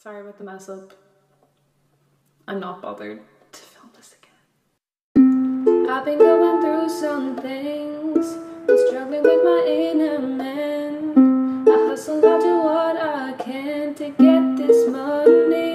Sorry about the mess up. I'm not bothered to film this again. I've been going through some things. I'm struggling with my inner man. I hustle, I do what I can to get this money.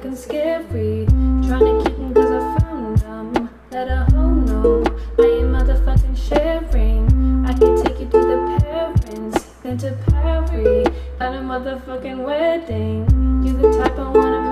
Motherfucking scary. Trying to keep 'em 'cause I found them. Let a hoe know I ain't motherfucking sharing. I can take you to the parents, then to Paris, at a motherfucking wedding. You the type I want.